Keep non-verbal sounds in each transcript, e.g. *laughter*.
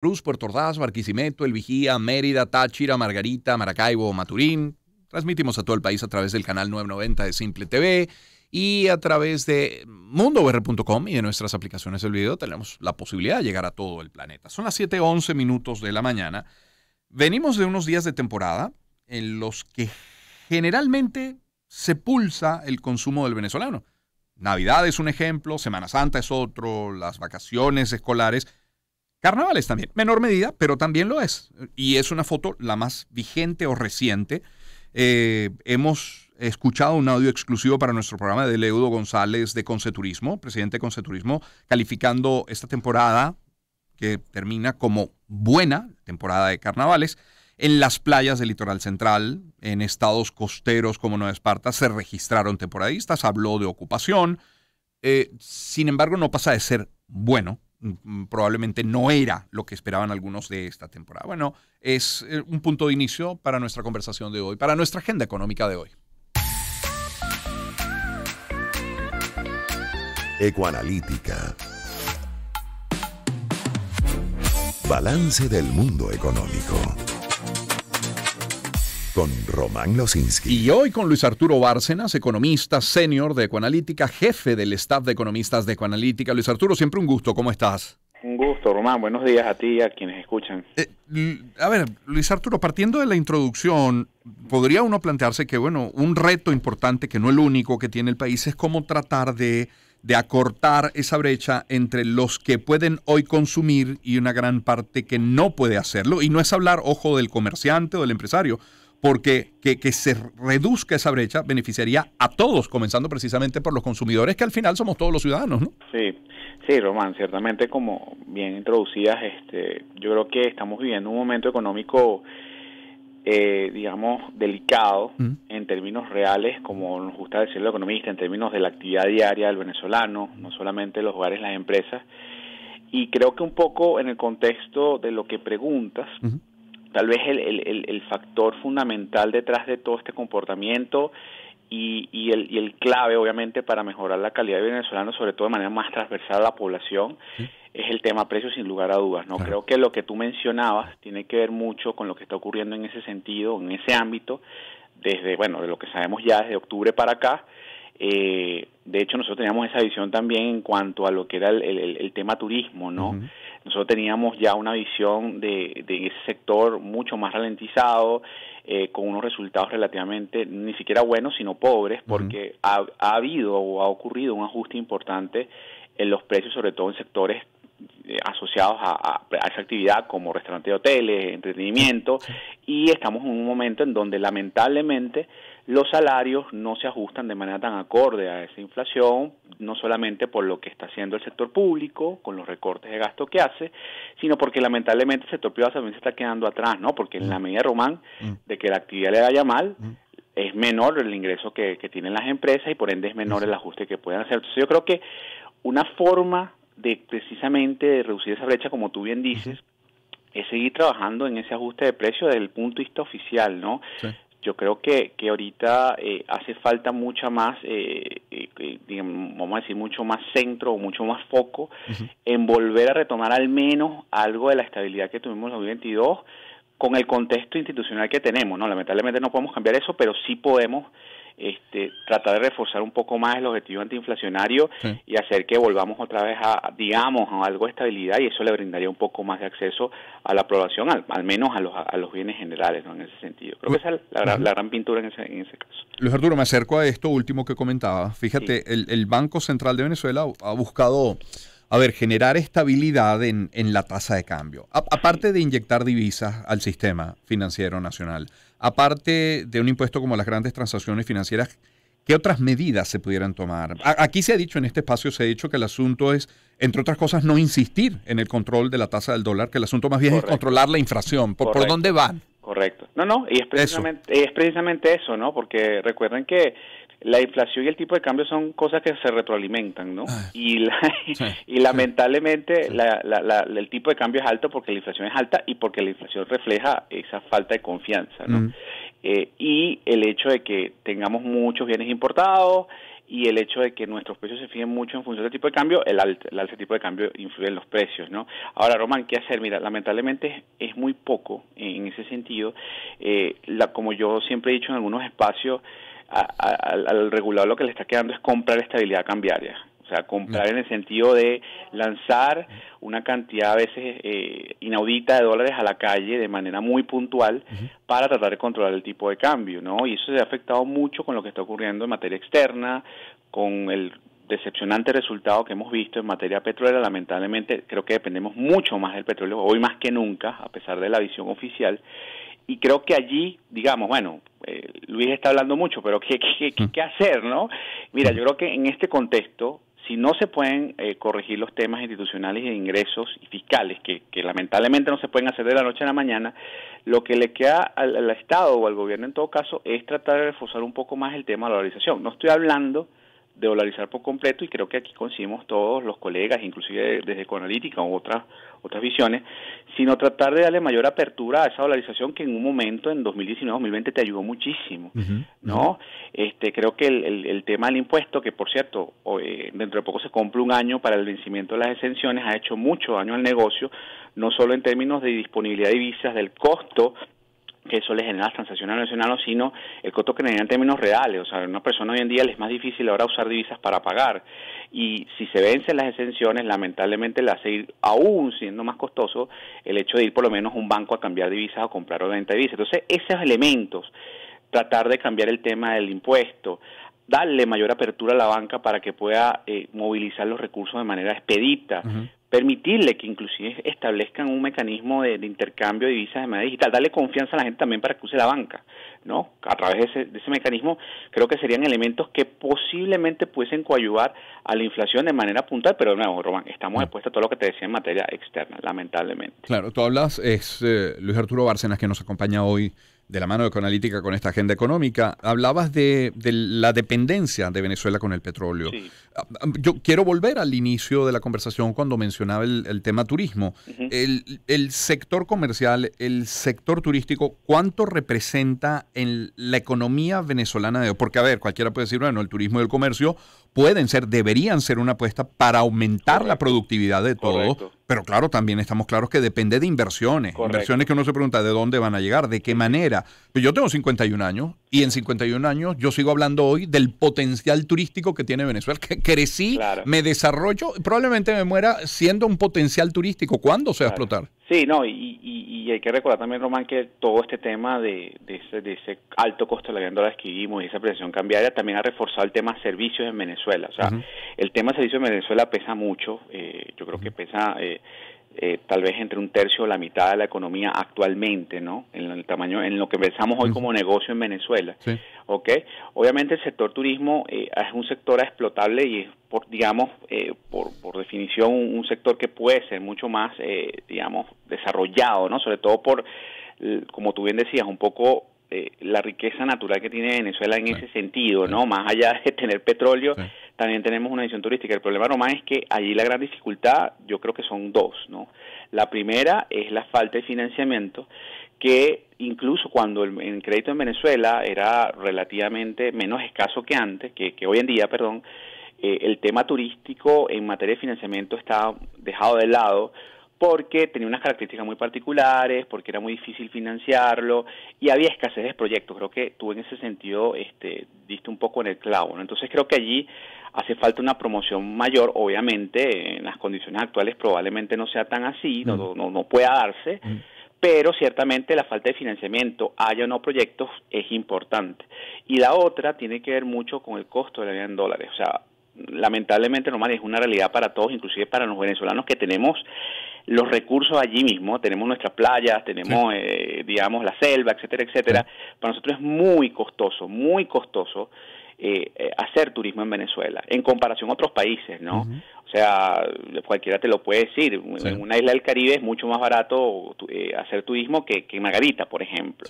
Cruz, Puerto Ordaz, Barquisimeto, El Vigía, Mérida, Táchira, Margarita, Maracaibo, Maturín. Transmitimos a todo el país a través del canal 990 de Simple TV y a través de mundover.com y de nuestras aplicaciones del video tenemos la posibilidad de llegar a todo el planeta. Son las 7:11 minutos de la mañana. Venimos de unos días de temporada en los que generalmente se pulsa el consumo del venezolano. Navidad es un ejemplo, Semana Santa es otro, las vacaciones escolares Carnavales también, menor medida, pero también lo es. Y es una foto la más vigente o reciente. Eh, hemos escuchado un audio exclusivo para nuestro programa de Leudo González de Conceturismo, presidente de Conceturismo, calificando esta temporada que termina como buena temporada de carnavales. En las playas del litoral central, en estados costeros como Nueva Esparta, se registraron temporadistas, habló de ocupación. Eh, sin embargo, no pasa de ser bueno probablemente no era lo que esperaban algunos de esta temporada. Bueno, es eh, un punto de inicio para nuestra conversación de hoy, para nuestra agenda económica de hoy. Ecoanalítica. Balance del mundo económico con Román Losinski. Y hoy con Luis Arturo Bárcenas, economista senior de Ecoanalítica, jefe del staff de economistas de Ecoanalítica. Luis Arturo, siempre un gusto, ¿cómo estás? Un gusto, Román. Buenos días a ti y a quienes escuchan. Eh, a ver, Luis Arturo, partiendo de la introducción, podría uno plantearse que, bueno, un reto importante, que no el único que tiene el país, es cómo tratar de de acortar esa brecha entre los que pueden hoy consumir y una gran parte que no puede hacerlo. Y no es hablar, ojo, del comerciante o del empresario, porque que, se reduzca esa brecha beneficiaría a todos, comenzando precisamente por los consumidores, que al final somos todos los ciudadanos, ¿no? Sí, sí, Román, ciertamente como bien introducidas, este, yo creo que estamos viviendo un momento económico, eh, digamos, delicado en términos reales, como nos gusta decirlo el economista, en términos de la actividad diaria del venezolano, no solamente los hogares, las empresas, y creo que un poco en el contexto de lo que preguntas, tal vez el, el, el, factor fundamental detrás de todo este comportamiento y, y, el, y el clave, obviamente, para mejorar la calidad de venezolano, sobre todo de manera más transversal a la población, es el tema precio sin lugar a dudas. no Creo que lo que tú mencionabas tiene que ver mucho con lo que está ocurriendo en ese sentido, en ese ámbito, desde, bueno, de lo que sabemos ya desde octubre para acá, eh, de hecho, nosotros teníamos esa visión también en cuanto a lo que era el, el, tema turismo, ¿no? Nosotros teníamos ya una visión de, de ese sector mucho más ralentizado, eh, con unos resultados relativamente ni siquiera buenos, sino pobres, porque ha, ha habido o ha ocurrido un ajuste importante en los precios, sobre todo en sectores eh, asociados a, esa actividad como restaurantes, hoteles, entretenimiento, y estamos en un momento en donde lamentablemente los salarios no se ajustan de manera tan acorde a esa inflación, no solamente por lo que está haciendo el sector público, con los recortes de gasto que hace, sino porque lamentablemente el sector privado también se está quedando atrás, ¿no? Porque en la mm. medida, Román, mm. de que la actividad le vaya mal, mm. es menor el ingreso que, que tienen las empresas y por ende es menor el ajuste que pueden hacer. Entonces yo creo que una forma de precisamente de reducir esa brecha, como tú bien dices, es seguir trabajando en ese ajuste de precio desde el punto de vista oficial, ¿no? Yo creo que, que ahorita eh, hace falta mucha más, eh, eh, digamos, vamos a decir, mucho más centro o mucho más foco en volver a retomar al menos algo de la estabilidad que tuvimos en 2022 con el contexto institucional que tenemos, ¿no? Lamentablemente no podemos cambiar eso, pero sí podemos este, tratar de reforzar un poco más el objetivo antiinflacionario y hacer que volvamos otra vez a, digamos, a algo de estabilidad y eso le brindaría un poco más de acceso a la aprobación, al, menos a los, a los bienes generales, ¿no? En ese sentido. Creo que esa es la, gran pintura en ese, en ese caso. Luis Arturo, me acerco a esto último que comentaba. Fíjate, el, el Banco Central de Venezuela ha buscado a ver, generar estabilidad en, en la tasa de cambio. aparte de inyectar divisas al sistema financiero nacional, aparte de un impuesto como las grandes transacciones financieras, ¿qué otras medidas se pudieran tomar? aquí se ha dicho, en este espacio se ha dicho que el asunto es, entre otras cosas, no insistir en el control de la tasa del dólar, que el asunto más bien es controlar la inflación. ¿Por, ¿Por, dónde van? Correcto. No, no, y es precisamente, es precisamente eso, ¿no? Porque recuerden que la inflación y el tipo de cambio son cosas que se retroalimentan, ¿no? Ah. y, *laughs* y lamentablemente la, la, el tipo de cambio es alto porque la inflación es alta y porque la inflación refleja esa falta de confianza, ¿no? Mm. Eh, y el hecho de que tengamos muchos bienes importados y el hecho de que nuestros precios se fijen mucho en función del tipo de cambio, el alto, el alto tipo de cambio influye en los precios, ¿no? Ahora, Román, ¿qué hacer? Mira, lamentablemente es muy poco en ese sentido. Eh, la, como yo siempre he dicho en algunos espacios, al regulador lo que le está quedando es comprar estabilidad cambiaria. O sea, comprar en el sentido de lanzar una cantidad a veces eh, inaudita de dólares a la calle de manera muy puntual para tratar de controlar el tipo de cambio, ¿no? Y eso se ha afectado mucho con lo que está ocurriendo en materia externa, con el decepcionante resultado que hemos visto en materia petrolera. Lamentablemente, creo que dependemos mucho más del petróleo, hoy más que nunca, a pesar de la visión oficial. Y creo que allí, digamos, bueno, eh, Luis está hablando mucho, pero ¿qué, qué, qué, hacer, no? Mira, yo creo que en este contexto, si no se pueden eh, corregir los temas institucionales de ingresos y fiscales, que, lamentablemente no se pueden hacer de la noche a la mañana, lo que le queda al, al, Estado o al gobierno en todo caso es tratar de reforzar un poco más el tema de la valorización. No estoy hablando de dolarizar por completo y creo que aquí coincidimos todos los colegas, inclusive desde Ecoanalítica u otras otras visiones, sino tratar de darle mayor apertura a esa dolarización que en un momento en 2019-2020 te ayudó muchísimo, ¿no? Este creo que el, el, tema del impuesto, que por cierto eh, dentro de poco se cumple un año para el vencimiento de las exenciones, ha hecho mucho daño al negocio, no solo en términos de disponibilidad de divisas, del costo que eso le genera las transacciones nacionales, sino el costo que genera en términos reales. O sea, a una persona hoy en día le es más difícil ahora usar divisas para pagar. Y si se vencen las exenciones, lamentablemente le hace ir aún siendo más costoso el hecho de ir por lo menos un banco a cambiar divisas o comprar o venta divisas. Entonces, esos elementos, tratar de cambiar el tema del impuesto, darle mayor apertura a la banca para que pueda eh, movilizar los recursos de manera expedita, permitirle que inclusive establezcan un mecanismo de, intercambio de divisas de manera digital, darle confianza a la gente también para que use la banca, ¿no? A través de ese, mecanismo creo que serían elementos que posiblemente pudiesen coayuvar a la inflación de manera puntual, pero no, Román, estamos expuestos a todo lo que te decía en materia externa, lamentablemente. Claro, tú hablas, es eh, Luis Arturo Bárcenas que nos acompaña hoy de la mano de Ecoanalítica con esta agenda económica, hablabas de, la dependencia de Venezuela con el petróleo. Ah, yo quiero volver al inicio de la conversación cuando mencionaba el, tema turismo. el, sector comercial, el sector turístico, ¿cuánto representa en la economía venezolana? De, porque, a ver, cualquiera puede decir, bueno, el turismo y el comercio pueden ser, deberían ser una apuesta para aumentar la productividad de todo. Pero claro, también estamos claros que depende de inversiones. Inversiones que uno se pregunta de dónde van a llegar, de qué manera. Pero yo tengo 51 años y en 51 años yo sigo hablando hoy del potencial turístico que tiene Venezuela. Que crecí, me desarrollo, probablemente me muera siendo un potencial turístico. ¿Cuándo se va a explotar? Sí, no, y, hay que recordar también, Román, que todo este tema de, ese, alto costo de la vivienda que vivimos y esa presión cambiaria también ha reforzado el tema servicios en Venezuela. O sea, el tema servicios en Venezuela pesa mucho, eh, yo creo que pesa eh, eh, tal vez entre un tercio o la mitad de la economía actualmente, ¿no? En el tamaño, en lo que pensamos hoy como negocio en Venezuela, sí. ¿ok? Obviamente el sector turismo eh, es un sector explotable y es, por, digamos, eh, por, por definición un, sector que puede ser mucho más, digamos, desarrollado, ¿no? Sobre todo por, como tú bien decías, un poco la riqueza natural que tiene Venezuela en ese sentido, ¿no? Más allá de tener petróleo, también tenemos una visión turística. El problema nomás es que allí la gran dificultad yo creo que son dos, ¿no? La primera es la falta de financiamiento que incluso cuando el, crédito en Venezuela era relativamente menos escaso que antes, que, hoy en día, perdón, eh, el tema turístico en materia de financiamiento está dejado de lado porque tenía unas características muy particulares, porque era muy difícil financiarlo y había escasez de proyectos. Creo que tú en ese sentido este, diste un poco en el clavo. ¿no? Entonces creo que allí hace falta una promoción mayor. Obviamente en las condiciones actuales probablemente no sea tan así, no, no, no pueda darse. Pero ciertamente la falta de financiamiento, haya o no proyectos, es importante. Y la otra tiene que ver mucho con el costo de la vida en dólares. O sea, lamentablemente normal es una realidad para todos, inclusive para los venezolanos que tenemos los recursos allí mismo, tenemos nuestras playas, tenemos, eh, digamos, la selva, etcétera, etcétera. Para nosotros es muy costoso, muy costoso eh, eh, hacer turismo en Venezuela, en comparación a otros países, ¿no? O sea, cualquiera te lo puede decir, en una isla del Caribe es mucho más barato hacer turismo que, que Margarita, por ejemplo.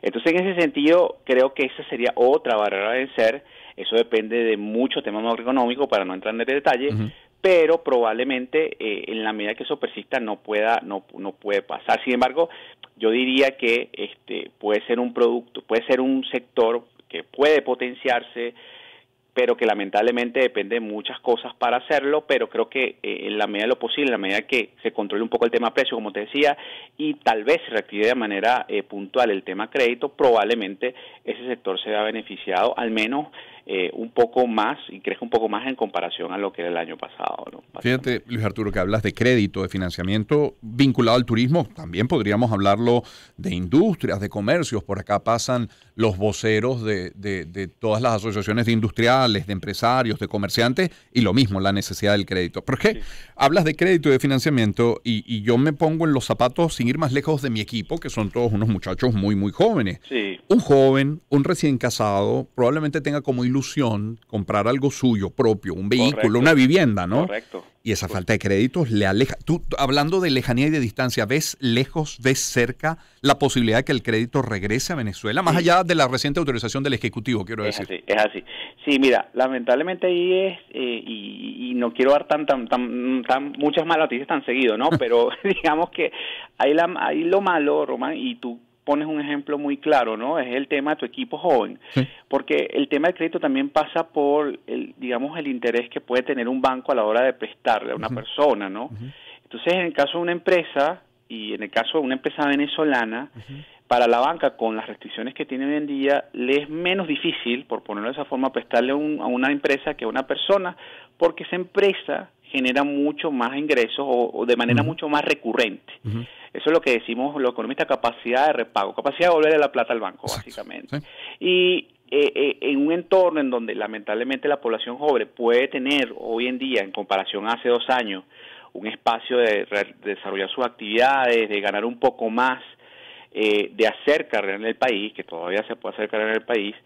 Entonces, en ese sentido, creo que esa sería otra barrera a vencer, eso depende de mucho tema macroeconómico para no entrar en detalle, pero probablemente eh, en la medida que eso persista no pueda no, no puede pasar. Sin embargo, yo diría que este puede ser un producto, puede ser un sector que puede potenciarse pero que lamentablemente depende de muchas cosas para hacerlo, pero creo que eh, en la medida de lo posible, en la medida que se controle un poco el tema precio, como te decía, y tal vez se reactive de manera eh, puntual el tema crédito, probablemente ese sector se vea beneficiado al menos eh, un poco más y crezca un poco más en comparación a lo que era el año pasado. Fíjate, Luis Arturo, que hablas de crédito, de financiamiento vinculado al turismo, también podríamos hablarlo de industrias, de comercios, por acá pasan los voceros de, de, todas las asociaciones de industriales, de empresarios, de comerciantes, y lo mismo, la necesidad del crédito. Pero es que hablas de crédito y de financiamiento y, y, yo me pongo en los zapatos sin ir más lejos de mi equipo, que son todos unos muchachos muy, muy jóvenes. Un joven, un recién casado, probablemente tenga como ilusión comprar algo suyo propio, un vehículo, una vivienda, ¿no? Correcto. Y esa falta de créditos le aleja. Tú, hablando de lejanía y de distancia, ¿ves lejos, ves cerca la posibilidad de que el crédito regrese a Venezuela? Más allá de la reciente autorización del Ejecutivo, quiero es decir. Así, es así. Sí, mira, lamentablemente ahí es, eh, y, no quiero dar tan, tan, tan, muchas malas noticias tan seguido, ¿no? *laughs* Pero *laughs* digamos que ahí, la, ahí lo malo, Román, y tú pones un ejemplo muy claro, ¿no? Es el tema de tu equipo joven, porque el tema del crédito también pasa por, el, digamos, el interés que puede tener un banco a la hora de prestarle a una persona, ¿no? Entonces, en el caso de una empresa y en el caso de una empresa venezolana, para la banca, con las restricciones que tiene hoy en día, le es menos difícil, por ponerlo de esa forma, prestarle a una empresa que a una persona, porque esa empresa genera mucho más ingresos o, de manera mucho más recurrente. Eso es lo que decimos los economistas, capacidad de repago, capacidad de volverle la plata al banco, básicamente. Y eh, eh, en un entorno en donde lamentablemente la población joven puede tener hoy en día, en comparación a hace dos años, un espacio de, desarrollar sus actividades, de ganar un poco más, eh, de hacer carrera en el país, que todavía se puede hacer carrera en el país,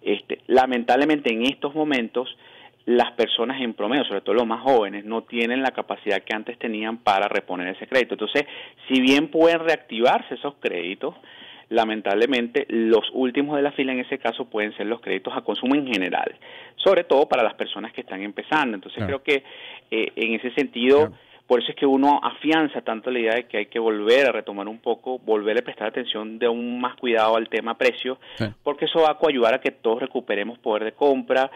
este, lamentablemente en estos momentos las personas en promedio, sobre todo los más jóvenes, no tienen la capacidad que antes tenían para reponer ese crédito. Entonces, si bien pueden reactivarse esos créditos, lamentablemente los últimos de la fila en ese caso pueden ser los créditos a consumo en general, sobre todo para las personas que están empezando. Entonces, creo que eh, en ese sentido... Por eso es que uno afianza tanto la idea de que hay que volver a retomar un poco, volver a prestar atención de un más cuidado al tema precio, porque eso va a ayudar a que todos recuperemos poder de compra,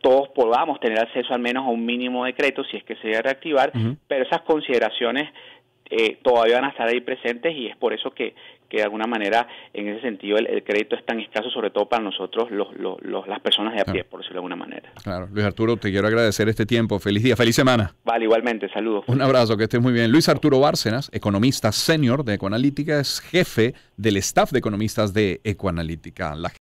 todos podamos tener acceso al menos a un mínimo de crédito si es que se debe reactivar, pero esas consideraciones eh, todavía van a estar ahí presentes y es por eso que, que de alguna manera en ese sentido el, crédito es tan escaso, sobre todo para nosotros los, los, las personas de a pie, por decirlo de alguna manera. Claro, Luis Arturo, te quiero agradecer este tiempo. Feliz día, feliz semana. Vale, igualmente, saludos. Un abrazo, que estés muy bien. Luis Arturo Bárcenas, economista senior de Ecoanalítica, es jefe del staff de economistas de Ecoanalítica. La